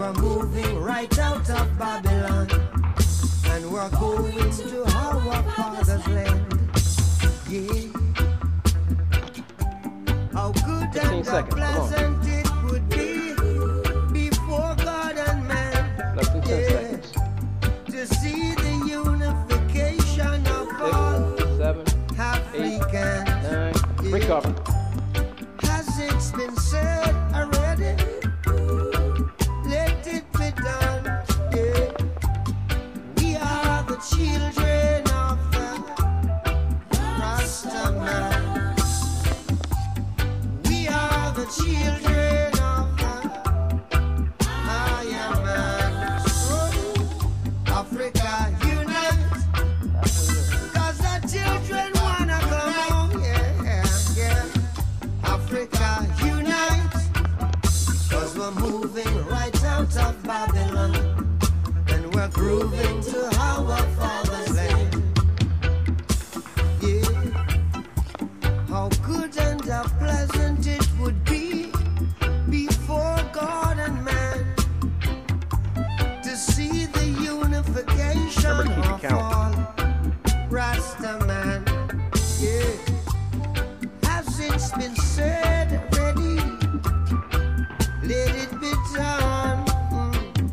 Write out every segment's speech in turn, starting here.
we're moving right out of Babylon, and we're going to our Father's land. Yeah. How good and how pleasant it would be before God and man. Yeah. To see the unification of all Seven, Africans. Recover. Moving right out of Babylon. And we're grooving to our count. all Rasta man. Yeah. Been said? Let it be done. Mm.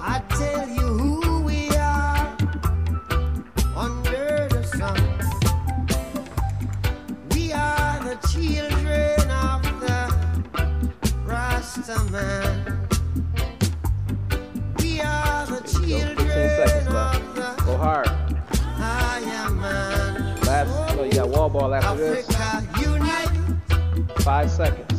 I tell you who we are under the sun. We are the children after this. Unite. Five seconds.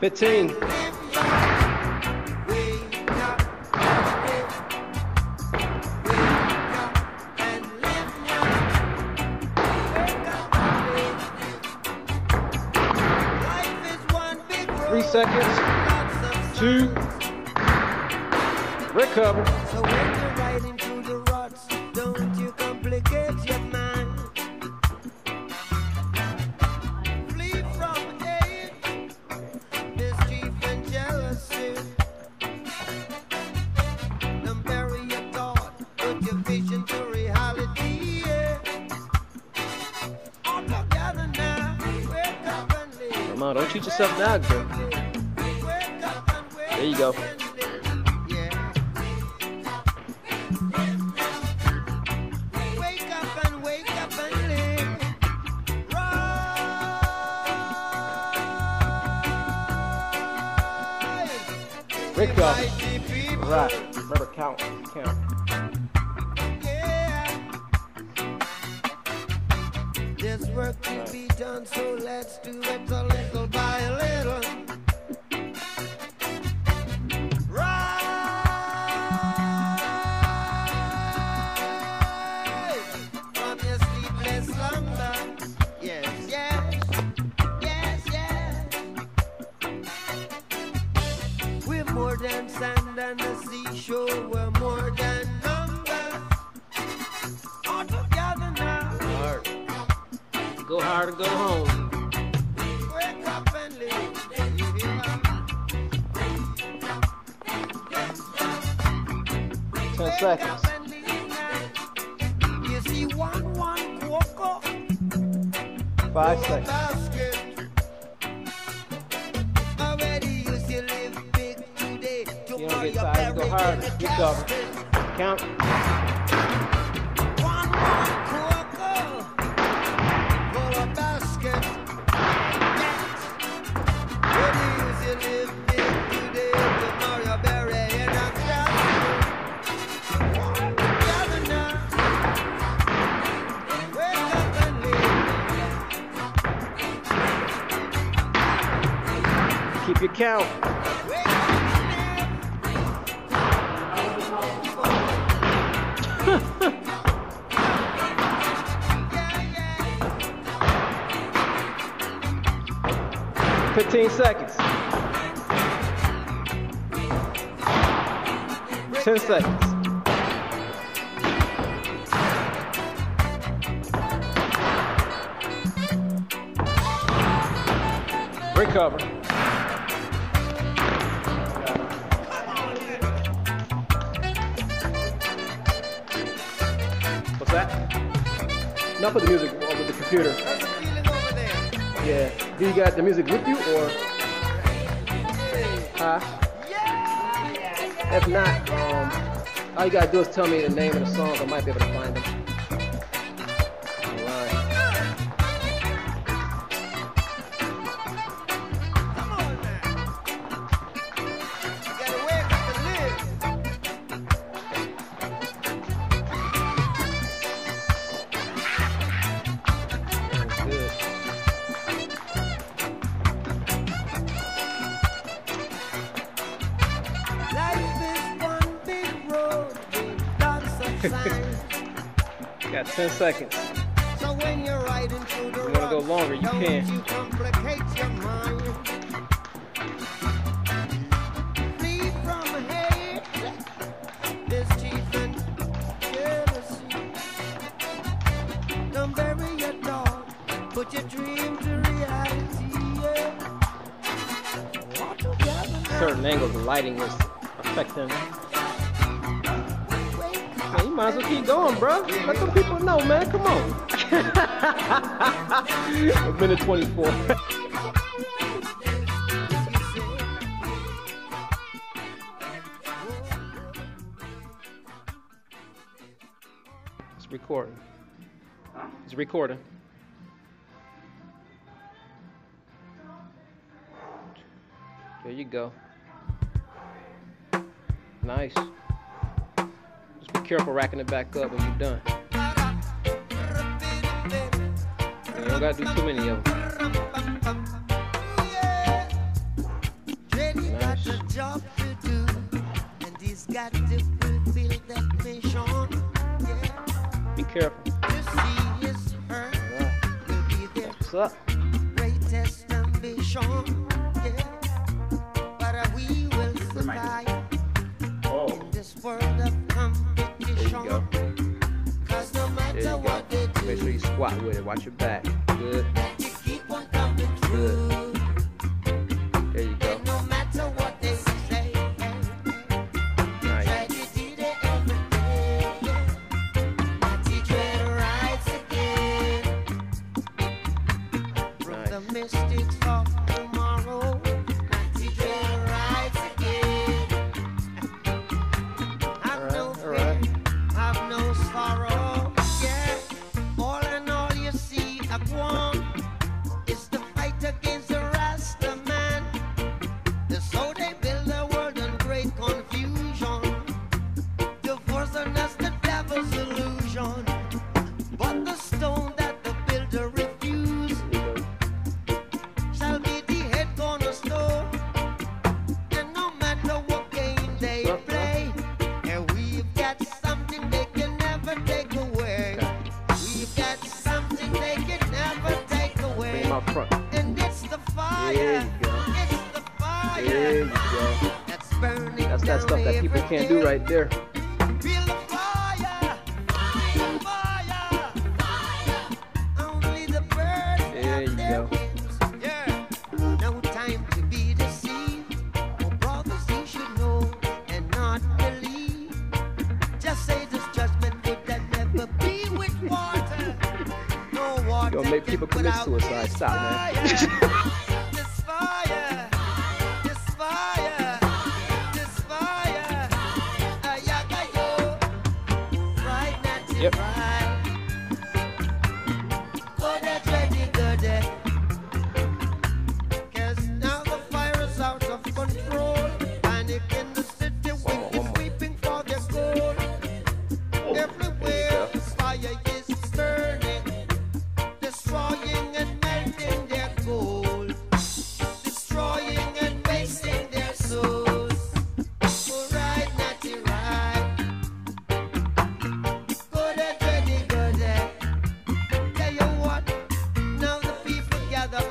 15. Three seconds. Two. Recover. On, don't shoot yourself now, girl. There you go. Wake up. Right. Remember, count. Count. Work to be done, so let's do it a little by a little. Hard go home. Ten seconds. Five seconds. you don't get tired, go buried hard. in the Count. Count. Fifteen seconds. Ten seconds. Recover. That? Not put the music on with the computer. How's it feeling over there? Yeah. Do you got the music with you or? Huh? If not, um, all you gotta do is tell me the name of the songs. I might be able to find them. Signs. Got 10 seconds. So when you're riding through the You wanna go longer, you can. you complicate your mind. Flee from hate, mischief and jealousy. Don't bury your dog, put your dream to reality. Yeah. Walk together now. Certain angles of lighting is affecting. Wake Man, you might as well keep going, bro. Let them people know, man. Come on. A minute 24. It's recording. It's recording. There you go. Nice. Be careful racking it back up when you're done. You don't gotta do too many of them. Jenny got Nice. job to do, and squat with it. Watch your back. Good. Thank you. Water. Gonna make can people commit suicide. Stop, man. Yep.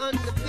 on the